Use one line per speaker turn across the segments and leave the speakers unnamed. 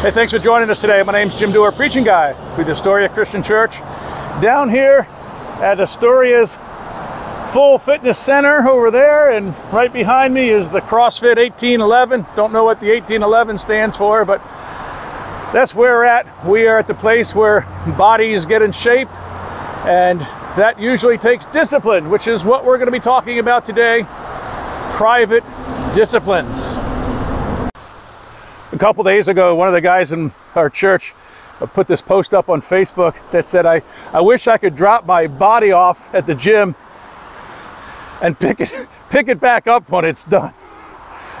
Hey, thanks for joining us today. My name's Jim Dewar, preaching guy with Astoria Christian Church. Down here at Astoria's Full Fitness Center over there, and right behind me is the CrossFit 1811. Don't know what the 1811 stands for, but that's where we're at. We are at the place where bodies get in shape, and that usually takes discipline, which is what we're going to be talking about today private disciplines. A couple days ago, one of the guys in our church put this post up on Facebook that said, I, I wish I could drop my body off at the gym and pick it, pick it back up when it's done.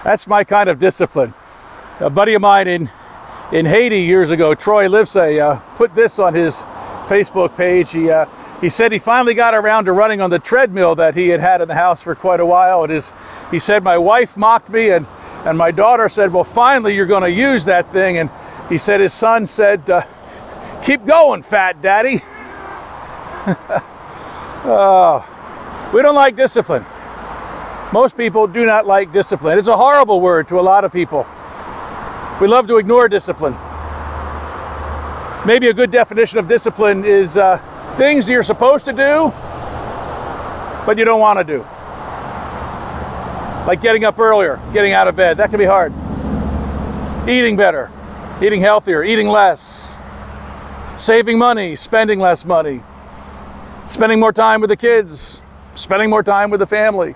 That's my kind of discipline. A buddy of mine in, in Haiti years ago, Troy Livesay, uh, put this on his Facebook page. He, uh, he said he finally got around to running on the treadmill that he had had in the house for quite a while. It is, he said, my wife mocked me and and my daughter said, well, finally you're going to use that thing. And he said, his son said, uh, keep going, fat daddy. oh, we don't like discipline. Most people do not like discipline. It's a horrible word to a lot of people. We love to ignore discipline. Maybe a good definition of discipline is uh, things you're supposed to do, but you don't want to do like getting up earlier, getting out of bed. That can be hard. Eating better, eating healthier, eating less, saving money, spending less money, spending more time with the kids, spending more time with the family,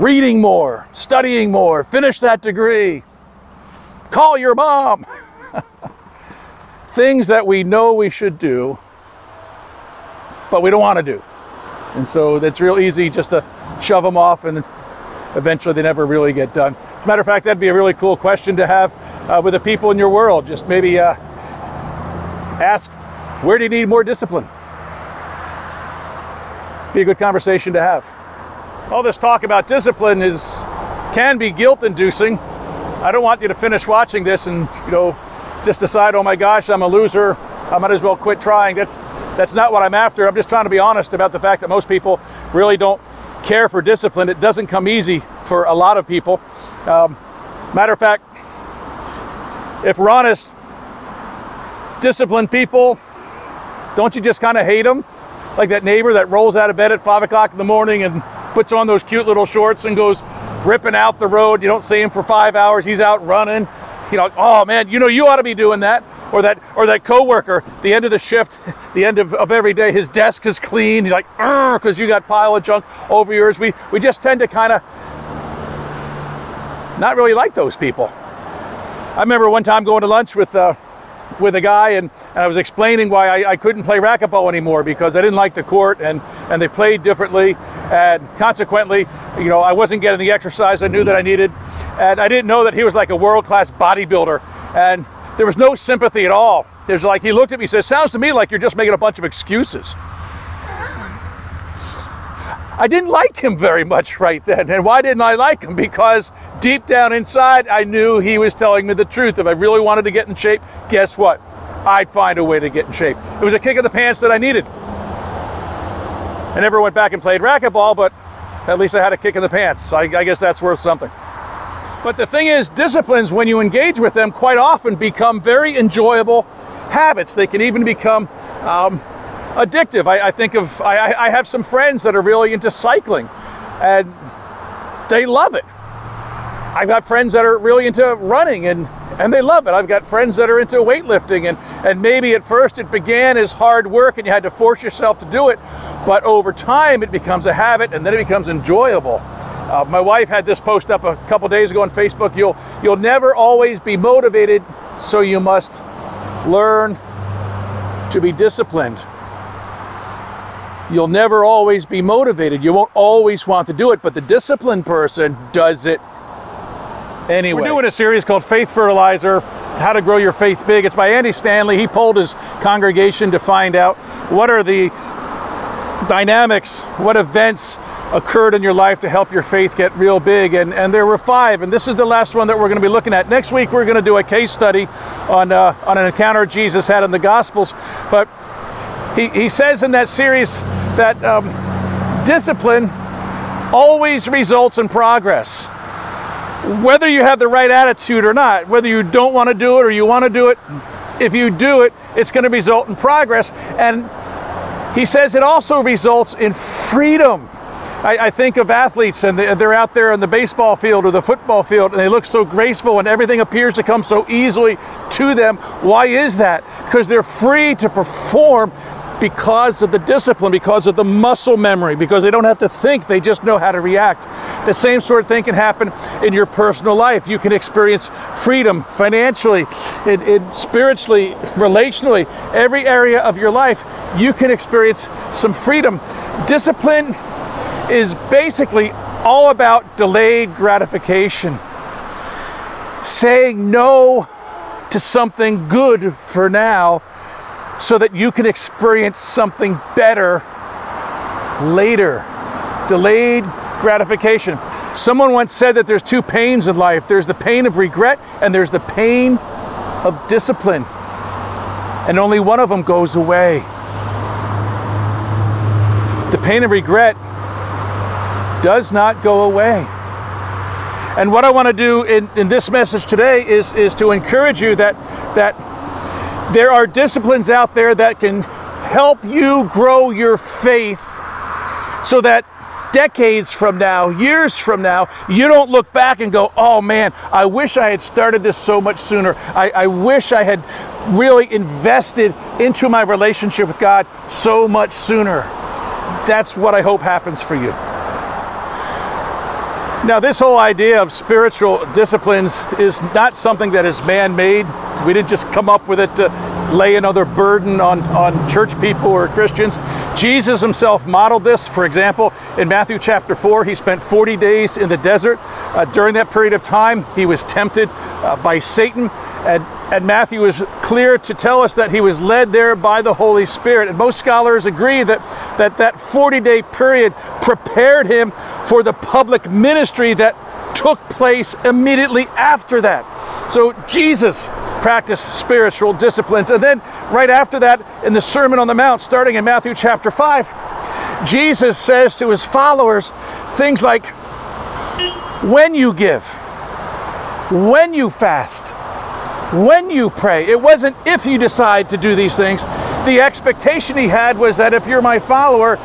reading more, studying more, finish that degree, call your mom. Things that we know we should do, but we don't want to do. And so it's real easy just to shove them off and eventually they never really get done. As a matter of fact, that'd be a really cool question to have uh, with the people in your world. Just maybe uh, ask, where do you need more discipline? Be a good conversation to have. All this talk about discipline is can be guilt-inducing. I don't want you to finish watching this and you know just decide, oh my gosh, I'm a loser. I might as well quit trying. That's that's not what I'm after. I'm just trying to be honest about the fact that most people really don't care for discipline. It doesn't come easy for a lot of people. Um, matter of fact, if we're honest, disciplined people, don't you just kind of hate them? Like that neighbor that rolls out of bed at five o'clock in the morning and puts on those cute little shorts and goes ripping out the road. You don't see him for five hours. He's out running. You know, oh man, you know, you ought to be doing that or that or that coworker, the end of the shift, the end of, of every day, his desk is clean. He's like, because you got pile of junk over yours. We we just tend to kind of not really like those people. I remember one time going to lunch with uh, with a guy and, and I was explaining why I, I, couldn't play racquetball anymore because I didn't like the court and, and they played differently and consequently you know I wasn't getting the exercise I knew that I needed and I didn't know that he was like a world-class bodybuilder and there was no sympathy at all. There's like, he looked at me and said, sounds to me like you're just making a bunch of excuses. I didn't like him very much right then. And why didn't I like him? Because deep down inside, I knew he was telling me the truth. If I really wanted to get in shape, guess what? I'd find a way to get in shape. It was a kick in the pants that I needed. I never went back and played racquetball, but at least I had a kick in the pants. I, I guess that's worth something. But the thing is, disciplines, when you engage with them, quite often become very enjoyable habits. They can even become um, addictive. I, I, think of, I, I have some friends that are really into cycling and they love it. I've got friends that are really into running and, and they love it. I've got friends that are into weightlifting and, and maybe at first it began as hard work and you had to force yourself to do it, but over time it becomes a habit and then it becomes enjoyable. Uh, my wife had this post up a couple days ago on Facebook. You'll you'll never always be motivated, so you must learn to be disciplined. You'll never always be motivated. You won't always want to do it, but the disciplined person does it anyway. We're doing a series called Faith Fertilizer How to Grow Your Faith Big. It's by Andy Stanley. He polled his congregation to find out what are the dynamics, what events occurred in your life to help your faith get real big. And, and there were five, and this is the last one that we're going to be looking at. Next week, we're going to do a case study on, uh, on an encounter Jesus had in the Gospels. But he, he says in that series that um, discipline always results in progress. whether you have the right attitude or not, whether you don't want to do it or you want to do it, if you do it, it's going to result in progress. And he says it also results in freedom. I, I think of athletes and they're out there on the baseball field or the football field and they look so graceful and everything appears to come so easily to them. Why is that? Because they're free to perform because of the discipline, because of the muscle memory, because they don't have to think, they just know how to react. The same sort of thing can happen in your personal life. You can experience freedom financially, in, in spiritually, relationally, every area of your life, you can experience some freedom. Discipline is basically all about delayed gratification. Saying no to something good for now so that you can experience something better later. Delayed gratification. Someone once said that there's two pains in life there's the pain of regret, and there's the pain of discipline. And only one of them goes away. The pain of regret does not go away. And what I want to do in, in this message today is, is to encourage you that, that there are disciplines out there that can help you grow your faith so that decades from now, years from now, you don't look back and go, oh man, I wish I had started this so much sooner. I, I, wish I had really invested into my relationship with God so much sooner. That's what I hope happens for you. Now, this whole idea of spiritual disciplines is not something that is man made. We didn't just come up with it to lay another burden on, on church people or Christians. Jesus himself modeled this. For example, in Matthew chapter 4, he spent 40 days in the desert. Uh, during that period of time, he was tempted uh, by Satan. And, and Matthew is clear to tell us that he was led there by the Holy Spirit. And most scholars agree that that, that 40 day period prepared him for the public ministry that took place immediately after that. So Jesus practiced spiritual disciplines. And then right after that, in the Sermon on the Mount, starting in Matthew chapter 5, Jesus says to his followers things like, when you give, when you fast, when you pray. It wasn't if you decide to do these things. The expectation he had was that if you're my follower,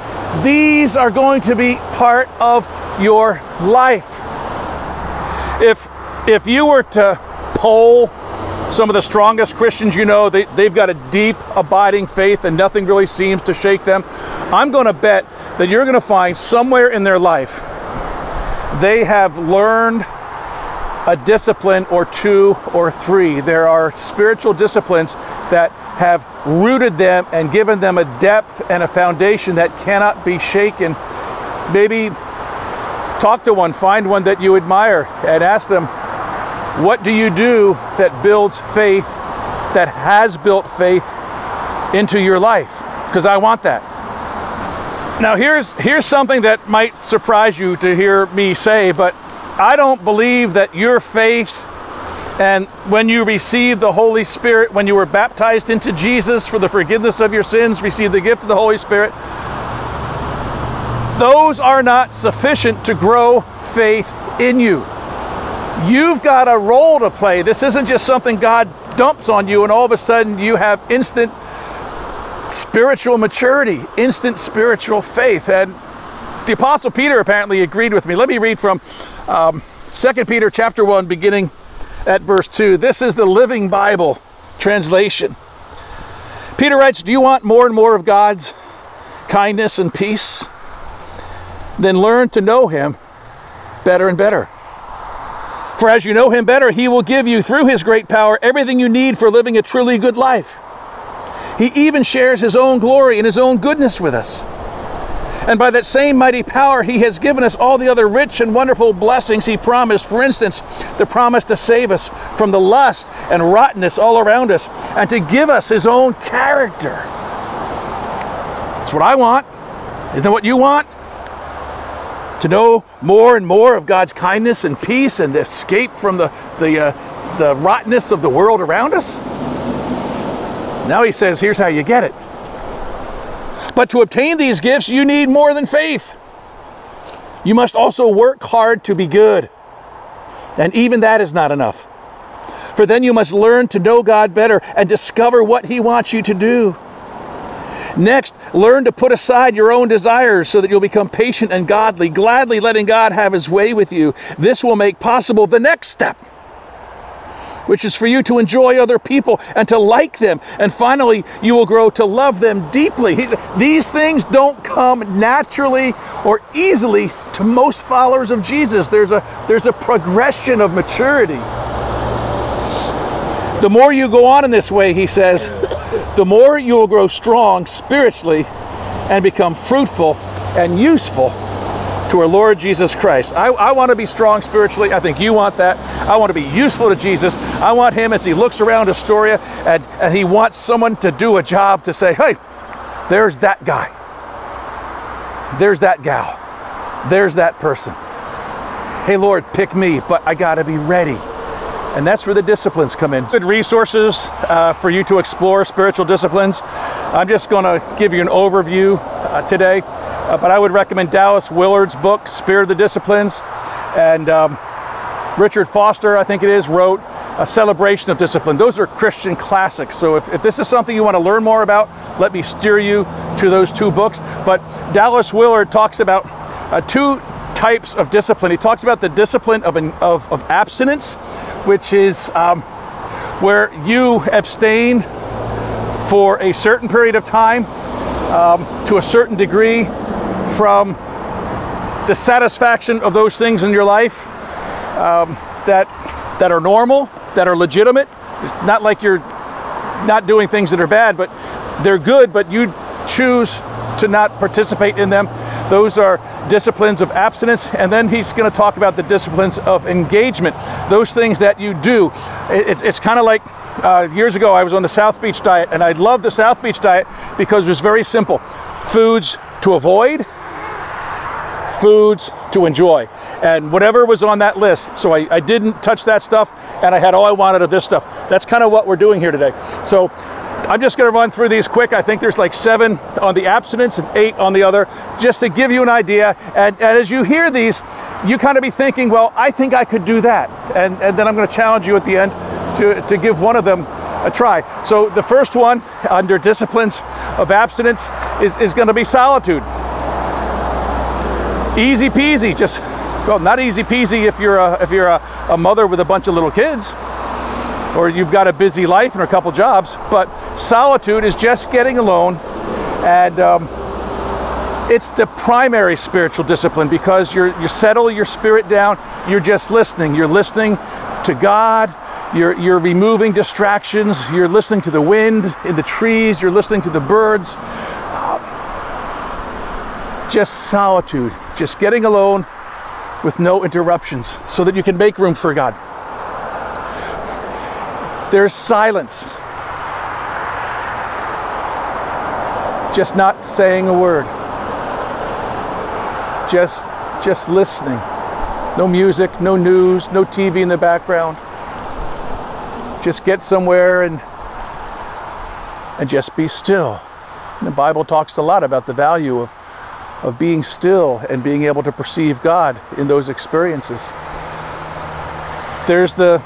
these are going to be part of your life. If if you were to poll some of the strongest Christians you know, they, they've got a deep, abiding faith and nothing really seems to shake them. I'm going to bet that you're going to find somewhere in their life they have learned a discipline or two or three. There are spiritual disciplines that have rooted them and given them a depth and a foundation that cannot be shaken. Maybe talk to one, find one that you admire, and ask them, What do you do that builds faith, that has built faith into your life? Because I want that. Now, here's, here's something that might surprise you to hear me say, but I don't believe that your faith and when you received the Holy Spirit, when you were baptized into Jesus for the forgiveness of your sins, received the gift of the Holy Spirit, those are not sufficient to grow faith in you. You've got a role to play. This isn't just something God dumps on you and all of a sudden you have instant spiritual maturity, instant spiritual faith. And the Apostle Peter apparently agreed with me. Let me read from um, 2 Peter chapter 1, beginning at verse 2. This is the Living Bible translation. Peter writes, Do you want more and more of God's kindness and peace? Then learn to know Him better and better. For as you know Him better, He will give you, through His great power, everything you need for living a truly good life. He even shares His own glory and His own goodness with us. And by that same mighty power, He has given us all the other rich and wonderful blessings He promised. For instance, the promise to save us from the lust and rottenness all around us, and to give us His own character. That's what I want. Isn't that what you want? To know more and more of God's kindness and peace and escape from the, the, uh, the rottenness of the world around us? Now he says, here's how you get it. But to obtain these gifts, you need more than faith. You must also work hard to be good. And even that is not enough. For then you must learn to know God better and discover what He wants you to do. Next, learn to put aside your own desires so that you'll become patient and godly, gladly letting God have His way with you. This will make possible the next step, which is for you to enjoy other people and to like them. And finally, you will grow to love them deeply. These things don't come naturally or easily to most followers of Jesus. There's a, there's a progression of maturity. The more you go on in this way, he says, the more you will grow strong spiritually and become fruitful and useful to our Lord Jesus Christ. I, I, want to be strong spiritually. I think you want that. I want to be useful to Jesus. I want him as he looks around Astoria and, and he wants someone to do a job to say, hey, there's that guy. There's that gal. There's that person. Hey, Lord, pick me, but I got to be ready. And that's where the disciplines come in. Good resources uh, for you to explore spiritual disciplines. I'm just going to give you an overview uh, today, uh, but I would recommend Dallas Willard's book, Spirit of the Disciplines. And um, Richard Foster, I think it is, wrote A Celebration of Discipline. Those are Christian classics. So if, if this is something you want to learn more about, let me steer you to those two books. But Dallas Willard talks about uh, two types of discipline. He talks about the discipline of, an, of, of abstinence, which is um, where you abstain for a certain period of time um, to a certain degree from the satisfaction of those things in your life um, that that are normal, that are legitimate. not like you're not doing things that are bad, but they're good, but you choose to not participate in them. Those are disciplines of abstinence. And then he's going to talk about the disciplines of engagement, those things that you do. It's, it's kind of like uh, years ago, I was on the South Beach diet, and I loved the South Beach diet because it was very simple foods to avoid, foods to enjoy. And whatever was on that list, so I, I didn't touch that stuff, and I had all I wanted of this stuff. That's kind of what we're doing here today. So I'm just going to run through these quick. I think there's like seven on the abstinence and eight on the other, just to give you an idea. And, and as you hear these, you kind of be thinking, well, I think I could do that. And, and then I'm going to challenge you at the end to, to give one of them a try. So the first one under disciplines of abstinence is, is going to be solitude. Easy peasy, just, well, not easy peasy if you're a, if you're a, a mother with a bunch of little kids or you've got a busy life and a couple jobs, but solitude is just getting alone and um, it's the primary spiritual discipline because you're you settle your spirit down you're just listening. You're listening to god. You're you're removing distractions. You're listening to the wind in the trees. You're listening to the birds just solitude just getting alone with no interruptions so that you can make room for god there's silence. Just not saying a word. Just just listening. No music, no news, no TV in the background. Just get somewhere and and just be still. And the Bible talks a lot about the value of of being still and being able to perceive God in those experiences. There's the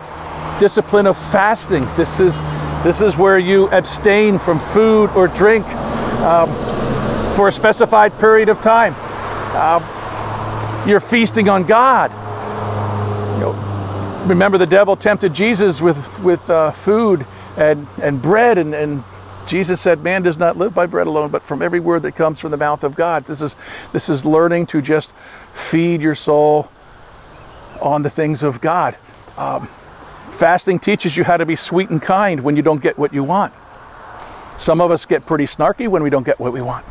discipline of fasting. This is this is where you abstain from food or drink um, for a specified period of time. Uh, you're feasting on God. You know, remember the devil tempted Jesus with with uh, food and and bread and and Jesus said, "Man does not live by bread alone, but from every word that comes from the mouth of God." This is this is learning to just feed your soul on the things of God. Um, Fasting teaches you how to be sweet and kind when you don't get what you want. Some of us get pretty snarky when we don't get what we want.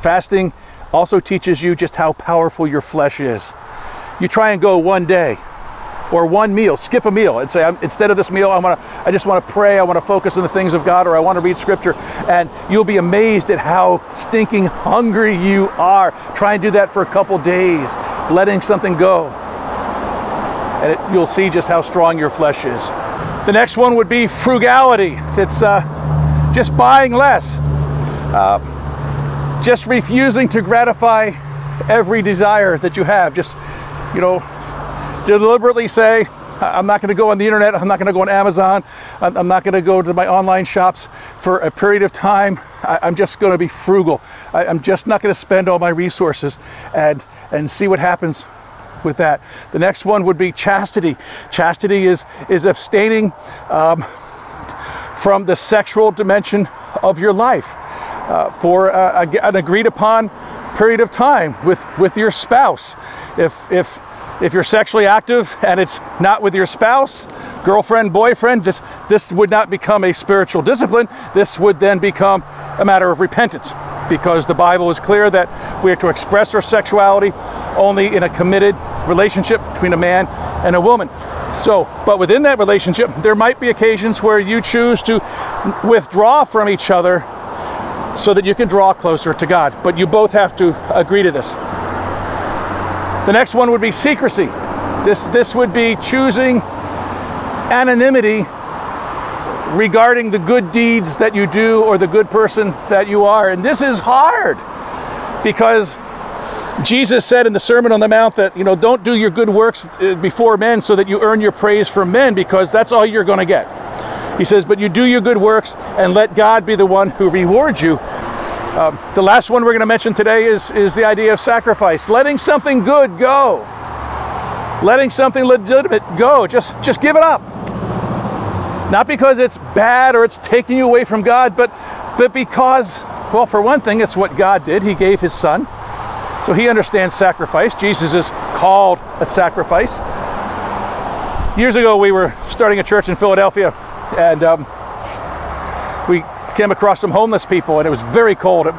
Fasting also teaches you just how powerful your flesh is. You try and go one day or one meal, skip a meal and say, instead of this meal, I, wanna, I just want to pray, I want to focus on the things of God, or I want to read scripture. And you'll be amazed at how stinking hungry you are. Try and do that for a couple days, letting something go and it, you'll see just how strong your flesh is. The next one would be frugality. It's uh, just buying less, uh, just refusing to gratify every desire that you have. Just, you know, deliberately say, I'm not going to go on the internet, I'm not going to go on Amazon, I'm not going to go to my online shops for a period of time. I'm just going to be frugal. I'm just not going to spend all my resources and, and see what happens with that. The next one would be chastity. Chastity is, is abstaining um, from the sexual dimension of your life uh, for uh, an agreed upon period of time with, with your spouse. If, if if you're sexually active and it's not with your spouse, girlfriend, boyfriend, this, this would not become a spiritual discipline. This would then become a matter of repentance because the Bible is clear that we are to express our sexuality only in a committed relationship between a man and a woman. So, but within that relationship, there might be occasions where you choose to withdraw from each other so that you can draw closer to God. But you both have to agree to this. The next one would be secrecy. This, this would be choosing anonymity regarding the good deeds that you do or the good person that you are. And this is hard because Jesus said in the Sermon on the Mount that, you know, don't do your good works uh, before men so that you earn your praise from men because that's all you're going to get. He says, but you do your good works and let God be the one who rewards you. Um, the last one we're going to mention today is, is the idea of sacrifice. Letting something good go. Letting something legitimate go. Just, just give it up. Not because it's bad or it's taking you away from God, but, but because, well, for one thing, it's what God did. He gave his son. So he understands sacrifice. Jesus is called a sacrifice. Years ago, we were starting a church in Philadelphia, and um, we came across some homeless people, and it was very cold. It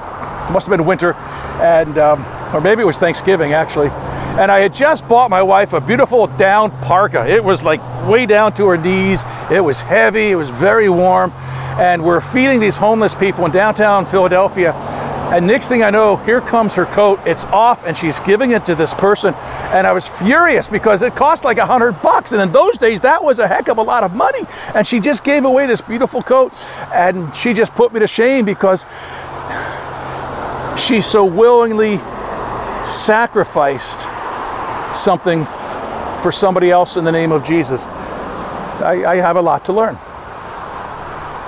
must have been winter, and um, or maybe it was Thanksgiving actually. And I had just bought my wife a beautiful down parka. It was like way down to her knees. It was heavy. It was very warm, and we're feeding these homeless people in downtown Philadelphia and next thing I know, here comes her coat. It's off and she's giving it to this person. And I was furious because it cost like a hundred bucks. And in those days, that was a heck of a lot of money. And she just gave away this beautiful coat. And she just put me to shame because she so willingly sacrificed something for somebody else in the name of Jesus. I, I have a lot to learn.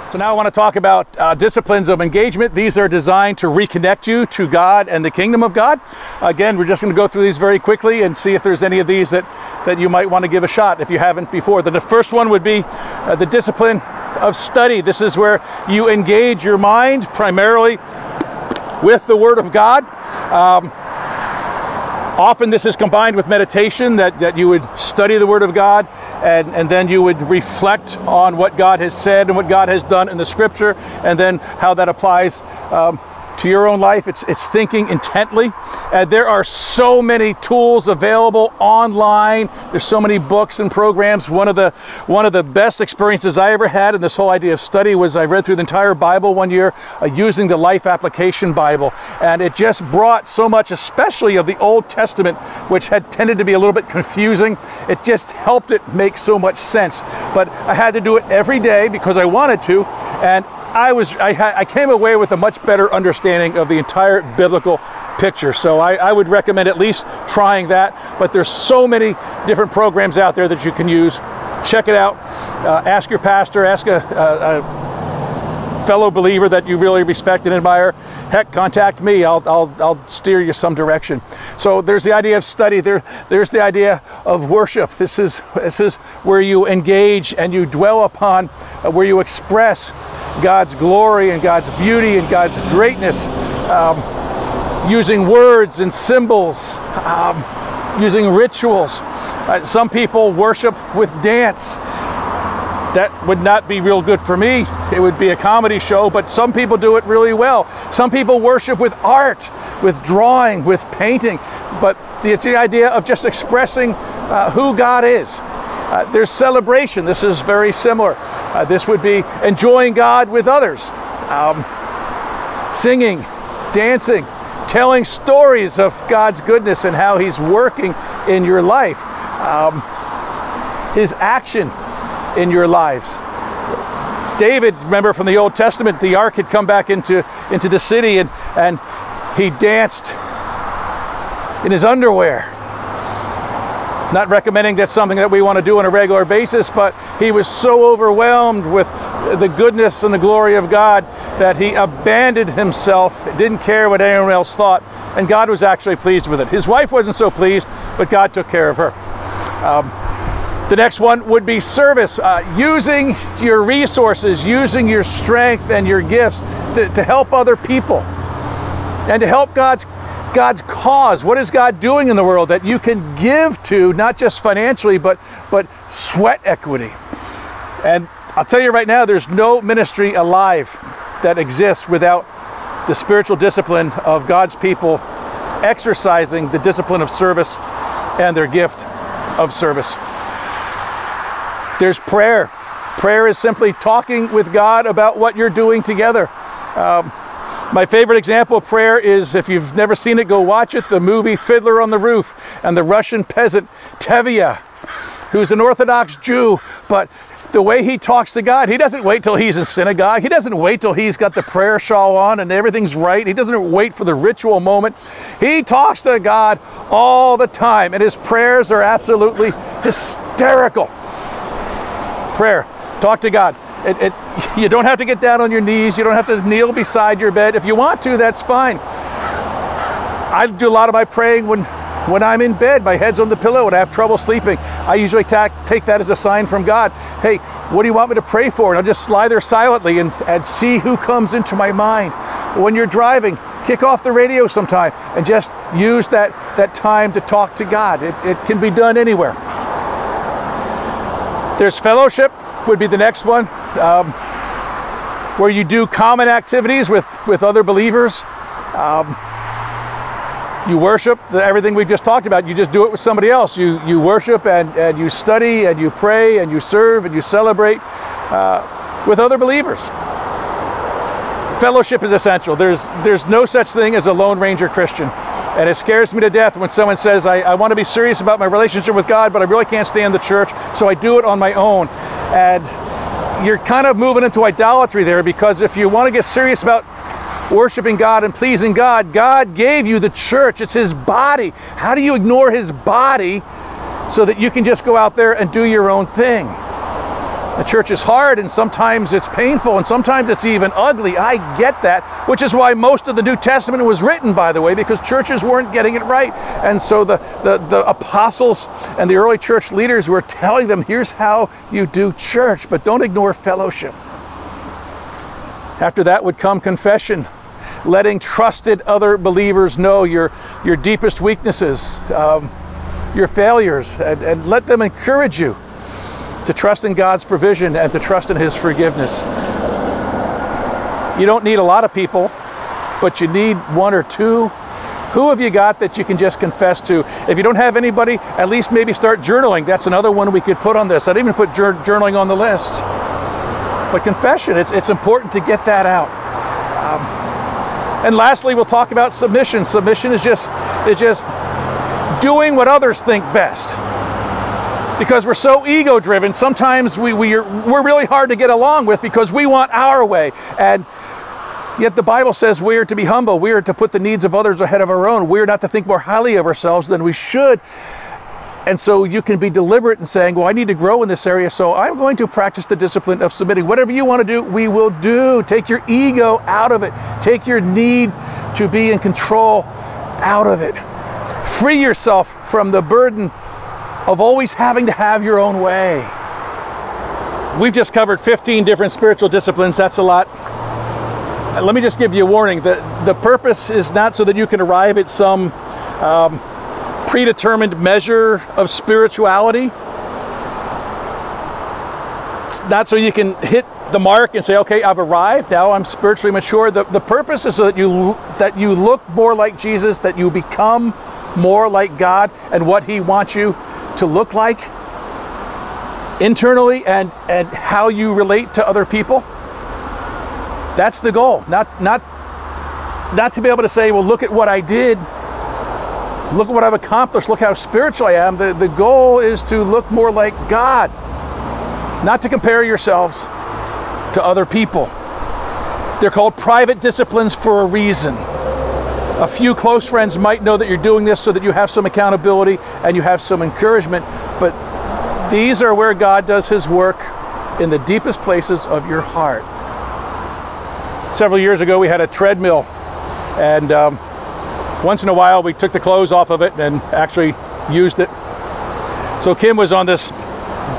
So now I want to talk about uh, disciplines of engagement. These are designed to reconnect you to God and the kingdom of God. Again, we're just going to go through these very quickly and see if there's any of these that, that you might want to give a shot if you haven't before. The first one would be uh, the discipline of study. This is where you engage your mind primarily with the Word of God. Um, Often this is combined with meditation, that, that you would study the Word of God and, and then you would reflect on what God has said and what God has done in the Scripture and then how that applies um, to your own life. It's, it's thinking intently. And there are so many tools available online. There's so many books and programs. One of the one of the best experiences I ever had in this whole idea of study was I read through the entire Bible one year uh, using the Life Application Bible, and it just brought so much, especially of the Old Testament, which had tended to be a little bit confusing. It just helped it make so much sense. But I had to do it every day because I wanted to, and I was I, I, came away with a much better understanding of the entire biblical picture. So I, I, would recommend at least trying that. But there's so many different programs out there that you can use. Check it out. Uh, ask your pastor. Ask a, a, a, fellow believer that you really respect and admire. Heck, contact me. I'll, I'll, I'll steer you some direction. So there's the idea of study. There, there's the idea of worship. This is this is where you engage and you dwell upon, uh, where you express God's glory and God's beauty and God's greatness um, using words and symbols, um, using rituals. Uh, some people worship with dance. That would not be real good for me. It would be a comedy show, but some people do it really well. Some people worship with art, with drawing, with painting, but it's the idea of just expressing uh, who God is. Uh, there's celebration. This is very similar. Uh, this would be enjoying God with others, um, singing, dancing, telling stories of God's goodness and how He's working in your life, um, His action in your lives. David, remember from the Old Testament, the ark had come back into, into the city and, and he danced in his underwear Not recommending that's something that we want to do on a regular basis, but he was so overwhelmed with the goodness and the glory of God that he abandoned himself, didn't care what anyone else thought, and God was actually pleased with it. His wife wasn't so pleased, but God took care of her. Um, the next one would be service, uh, using your resources, using your strength and your gifts to, to help other people and to help God's God's cause. What is God doing in the world that you can give to, not just financially, but but sweat equity. And I'll tell you right now, there's no ministry alive that exists without the spiritual discipline of God's people exercising the discipline of service and their gift of service. There's prayer. Prayer is simply talking with God about what you're doing together. Um, my favorite example of prayer is if you've never seen it, go watch it the movie Fiddler on the Roof and the Russian peasant Tevye, who's an Orthodox Jew, but the way he talks to God, he doesn't wait till he's in synagogue. He doesn't wait till he's got the prayer shawl on and everything's right. He doesn't wait for the ritual moment. He talks to God all the time, and his prayers are absolutely hysterical prayer. Talk to God. It, it, you don't have to get down on your knees. You don't have to kneel beside your bed. If you want to, that's fine. I do a lot of my praying when, when I'm in bed. My head's on the pillow and I have trouble sleeping. I usually ta- take that as a sign from God. Hey, what do you want me to pray for? And I'll just lie there silently and, and see who comes into my mind. When you're driving, kick off the radio sometime and just use that, that time to talk to God. It, it can be done anywhere. There's fellowship, would be the next one, um, where you do common activities with, with other believers. Um, you worship the, everything we've just talked about. You just do it with somebody else. You, you worship and, and you study and you pray and you serve and you celebrate uh, with other believers. Fellowship is essential. There's, there's no such thing as a Lone Ranger Christian. And it scares me to death when someone says, I, I want to be serious about my relationship with God, but I really can't stay in the church, so I do it on my own. And you're kind of moving into idolatry there because if you want to get serious about worshiping God and pleasing God, God gave you the church. It's His body. How do you ignore His body so that you can just go out there and do your own thing? The church is hard and sometimes it's painful and sometimes it's even ugly. I get that, which is why most of the New Testament was written, by the way, because churches weren't getting it right. And so the, the, the apostles and the early church leaders were telling them, here's how you do church, but don't ignore fellowship. After that would come confession, letting trusted other believers know your, your deepest weaknesses, um, your failures, and, and let them encourage you to trust in God's provision and to trust in His forgiveness. You don't need a lot of people, but you need one or two. Who have you got that you can just confess to? If you don't have anybody, at least maybe start journaling. That's another one we could put on this. I'd even put journaling on the list. But confession, it's, it's important to get that out. Um, and lastly, we'll talk about submission. Submission is just, is just doing what others think best because we're so ego driven sometimes we, we are, we're really hard to get along with because we want our way. And yet the bible says we are to be humble we are to put the needs of others ahead of our own. We are not to think more highly of ourselves than we should. And so you can be deliberate in saying well i need to grow in this area so i'm going to practice the discipline of submitting. Whatever you want to do we will do. Take your ego out of it. Take your need to be in control out of it. Free yourself from the burden of always having to have your own way. We've just covered 15 different spiritual disciplines. That's a lot. Let me just give you a warning. The, the purpose is not so that you can arrive at some um, predetermined measure of spirituality. It's not so you can hit the mark and say, okay, I've arrived. Now I'm spiritually mature. The, the purpose is so that you, that you look more like Jesus, that you become more like God and what He wants you to look like internally and, and how you relate to other people. That's the goal. Not, not, not to be able to say, well, look at what I did. Look at what I've accomplished. Look how spiritual I am. The, the goal is to look more like God, not to compare yourselves to other people. They're called private disciplines for a reason. A few close friends might know that you're doing this so that you have some accountability and you have some encouragement, but these are where God does His work in the deepest places of your heart. Several years ago, we had a treadmill, and um, once in a while, we took the clothes off of it and actually used it. So Kim was on this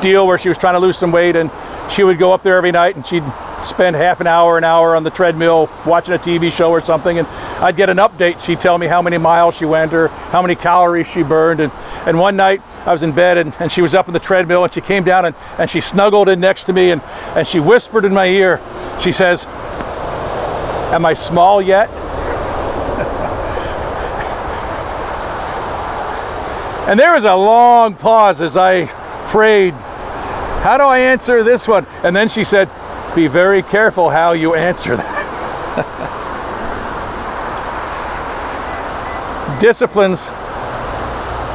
deal where she was trying to lose some weight, and she would go up there every night and she'd spend half an hour, an hour on the treadmill watching a TV show or something, and I'd get an update. She'd tell me how many miles she went or how many calories she burned. And, and one night I was in bed and, and she was up on the treadmill and she came down and, and she snuggled in next to me and, and she whispered in my ear, she says, Am I small yet? and there was a long pause as I prayed, How do I answer this one? And then she said, be very careful how you answer that. Disciplines,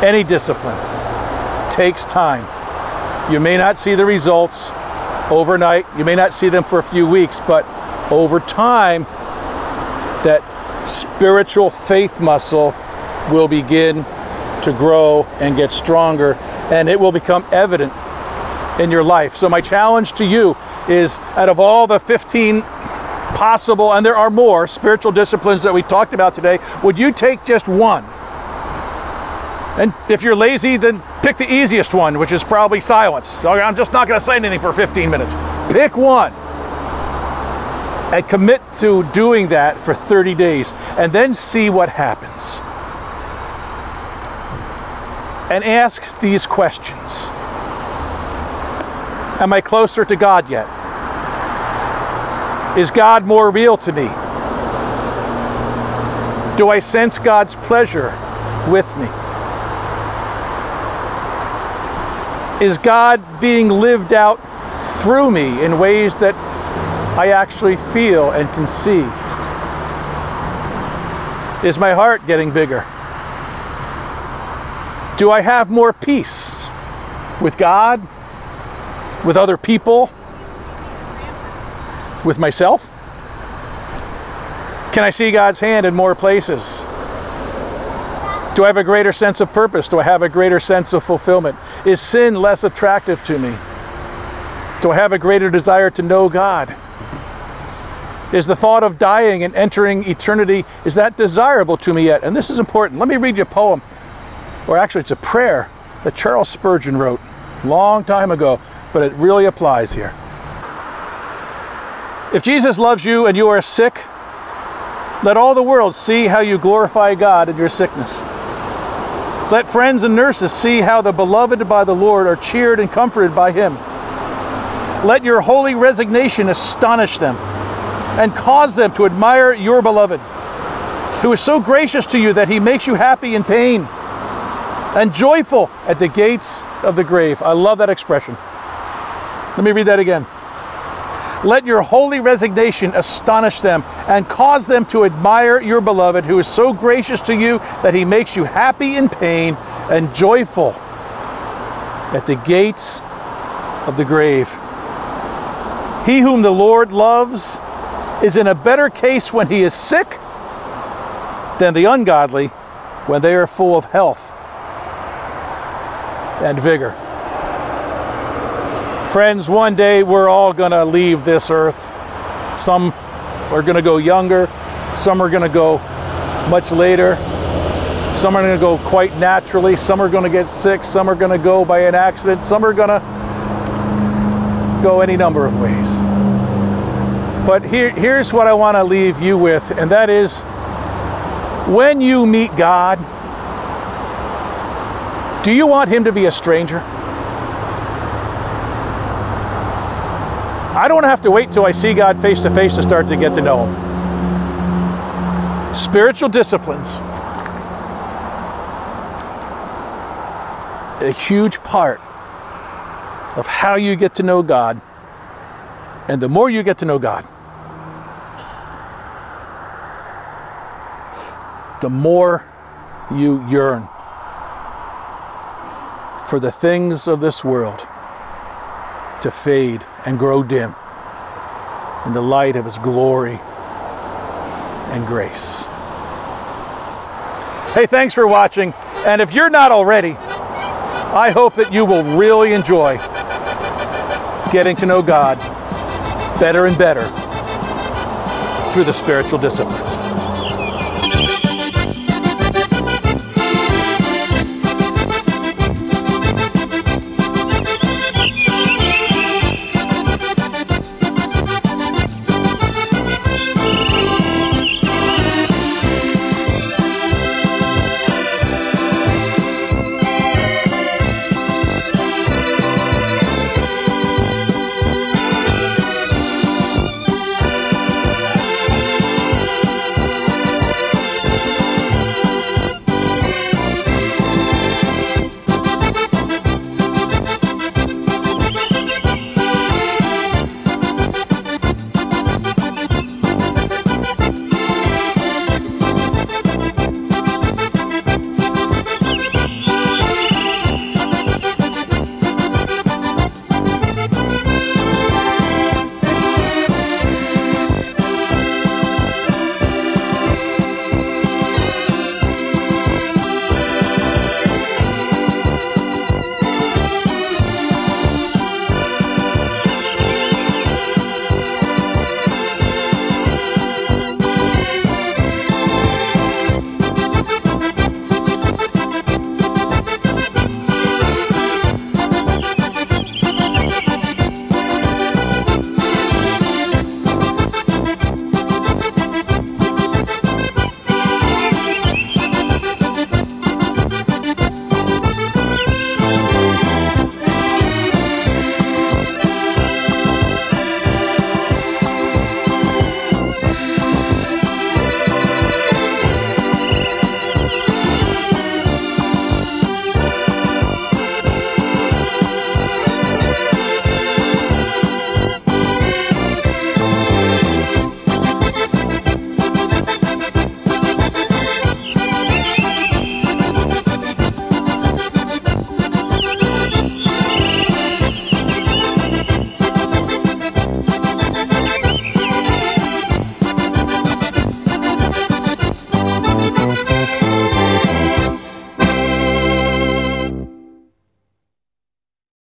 any discipline, takes time. You may not see the results overnight, you may not see them for a few weeks, but over time, that spiritual faith muscle will begin to grow and get stronger, and it will become evident in your life. So, my challenge to you is out of all the 15 possible, and there are more spiritual disciplines that we talked about today, would you take just one? And if you're lazy, then pick the easiest one, which is probably silence. So I'm just not going to say anything for 15 minutes. Pick one and commit to doing that for 30 days and then see what happens. And ask these questions Am I closer to God yet? Is God more real to me? Do I sense God's pleasure with me? Is God being lived out through me in ways that I actually feel and can see? Is my heart getting bigger? Do I have more peace with God with other people, with myself? Can I see God's hand in more places? Do I have a greater sense of purpose? Do I have a greater sense of fulfillment? Is sin less attractive to me? Do I have a greater desire to know God? Is the thought of dying and entering eternity, is that desirable to me yet? And this is important. Let me read you a poem, or actually it's a prayer that Charles Spurgeon wrote a long time ago but it really applies here. If Jesus loves you and you are sick, let all the world see how you glorify God in your sickness. Let friends and nurses see how the beloved by the Lord are cheered and comforted by Him. Let your holy resignation astonish them and cause them to admire your beloved, who is so gracious to you that He makes you happy in pain and joyful at the gates of the grave. I love that expression. Let me read that again. Let your holy resignation astonish them and cause them to admire your beloved, who is so gracious to you that he makes you happy in pain and joyful at the gates of the grave. He whom the Lord loves is in a better case when he is sick than the ungodly when they are full of health and vigor. Friends, one day we're all going to leave this earth. Some are going to go younger, some are going to go much later. Some are going to go quite naturally, some are going to get sick, some are going to go by an accident, some are going to go any number of ways. But here, here's what I want to leave you with, and that is when you meet God, do you want Him to be a stranger? I don't have to wait till I see God face to face to start to get to know Him. Spiritual disciplines, a huge part of how you get to know God. And the more you get to know God, the more you yearn for the things of this world to fade and grow dim in the light of His glory and grace. Hey, thanks for watching. And if you're not already, I hope that you will really enjoy getting to know God better and better through the spiritual disciplines.